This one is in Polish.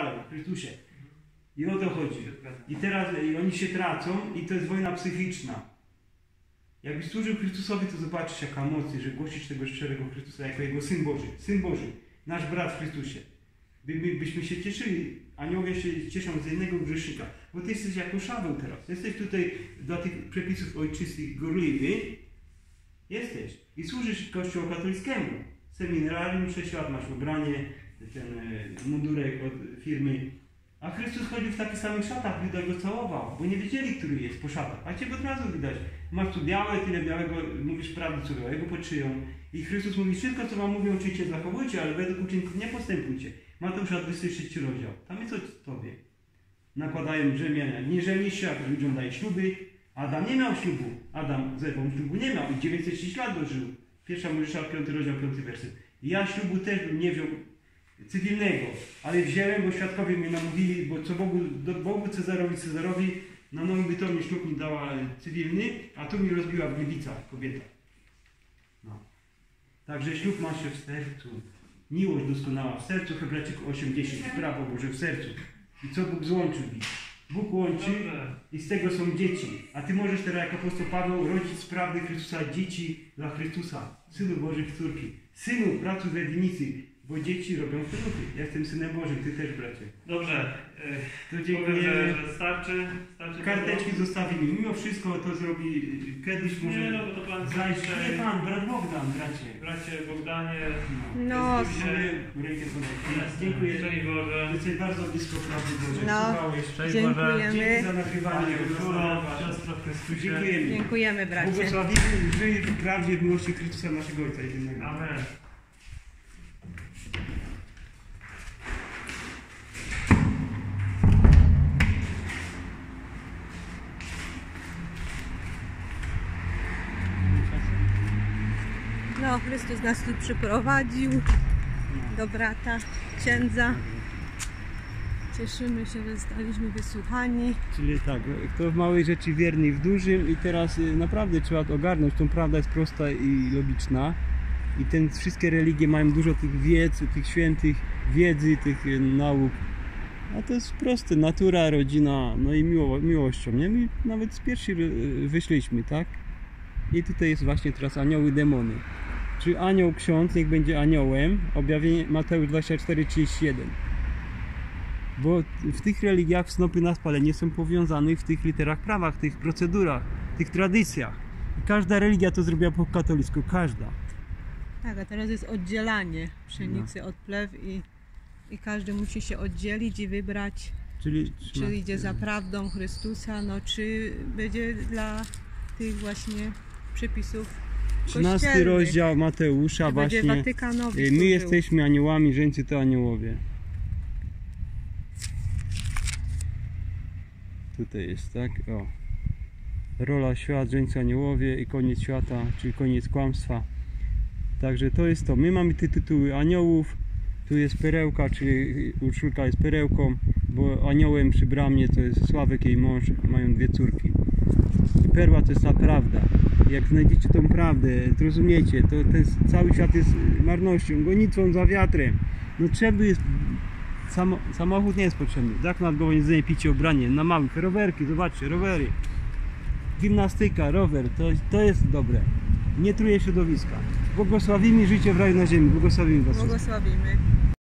w Chrystusie. I o to chodzi. I teraz i oni się tracą i to jest wojna psychiczna. Jakbyś służył Chrystusowi, to zobaczysz jaka moc, że głosisz tego szczerego Chrystusa jako Jego Syn Boży. Syn Boży, nasz brat w Chrystusie. By, by, byśmy się cieszyli, aniołowie się cieszą z jednego grzesznika. Bo ty jesteś jako Szaweł teraz. Jesteś tutaj dla tych przepisów ojczystych gorliwy. Jesteś. I służysz Kościołowi katolickiemu. Seminarium 6 lat masz ubranie, ten e, mundurek od firmy. A Chrystus chodził w takich samych szatach, Juda go całował, bo nie wiedzieli, który jest po szatach. A ciebie od razu widać. Masz tu białe, tyle białego, mówisz prawdę co białego pod szyją. I Chrystus mówi, wszystko co wam mówią, czyjcie, zachowujcie, ale według uczynków nie postępujcie. Mateusza 26 rozdział. Tam jest o tobie. Nakładają brzemienia. Nie żenisz się, a ludziom daje śluby. Adam nie miał ślubu. Adam z Ewą ślubu nie miał i 906 lat dożył. Pierwsza Mojżesza, 5 rozdział, 5 werset. Ja ślubu też bym nie wziął cywilnego, ale wziąłem, bo świadkowie mnie namówili, bo co Bogu, do Bogu Cezarowi, Cezarowi, na moim by to mnie ślub mi dała cywilny, a tu mi rozbiła w kobieta. No. Także ślub ma się w sercu. Miłość doskonała w sercu, Hebrajczyku 80, prawo Boże w sercu. I co Bóg złączył? Bóg łączy i z tego są dzieci. A ty możesz teraz, jak apostoł Paweł, rodzić z prawdy Chrystusa dzieci dla Chrystusa. Synu Bożych córki. Synu, pracuj we winnicy, bo dzieci robią fruty. Ja jestem synem Bożym, ty też, bracie. Dobrze. To e, Powiem, dziękujemy. że, że starczy. starczy Karteczki zostawimy. Mimo wszystko to zrobi kiedyś Nie, może no bo to pan zajść. Nie pan, brat Bogdan, bracie. Bracie Bogdanie, No, Dziękuję. Rękę podać. Dziękuję. Szczęść Boże. Jesteś bardzo blisko prawdy Bożej. No. Dziękujemy. Dzięki za nagrywanie. Dziękujemy. Dziękujemy. Bracie. Błogosławimy i żyj w prawdzie w miłości Chrystusa naszego Ojca jedynego. Amen. No, Chrystus nas tu przyprowadził do brata, księdza. Cieszymy się, że zostaliśmy wysłuchani. Czyli tak, kto w małej rzeczy wierny w dużym i teraz y, naprawdę trzeba to ogarnąć, tą prawda jest prosta i logiczna i ten, wszystkie religie mają dużo tych wiedz, tych świętych wiedzy, tych y, nauk a to jest proste, natura, rodzina, no i miło, miłością, nie? My nawet z pierwsi y, wyszliśmy, tak? I tutaj jest właśnie teraz anioły, demony. Czy anioł ksiądz niech będzie aniołem? Objawienie Mateusz 24, 31. Bo w tych religiach snopy na spalenie są powiązane w tych literach prawa, w tych procedurach, tych tradycjach. I każda religia to zrobiła po katolicku, każda. Tak, a teraz jest oddzielanie pszenicy od plew i, i każdy musi się oddzielić i wybrać, Czyli, czy idzie za prawdą Chrystusa, no czy będzie dla tych właśnie przepisów 13 kościelnych. rozdział Mateusza właśnie. Y, My jesteśmy aniołami, żeńcy to aniołowie. Tutaj jest, tak? O. Rola świat, żeńcy aniołowie i koniec świata, czyli koniec kłamstwa. Także to jest to. My mamy te tytuły aniołów. Tu jest perełka, czyli Urszulka jest perełką, bo aniołem przy bramie to jest Sławek, jej mąż, mają dwie córki. I perła to jest ta prawda. Jak znajdziecie tą prawdę, zrozumiecie, to ten cały świat jest marnością, gonitwą za wiatrem. No trzeba jest. Samo, samochód nie jest potrzebny. Dach nad głową, picie, ubranie. Na małych. Rowerki, zobaczcie, rowery. Gimnastyka, rower, to, to jest dobre. Nie truje środowiska. Błogosławimy życie w raju na ziemi. Błogosławimy Was. Błogosławimy.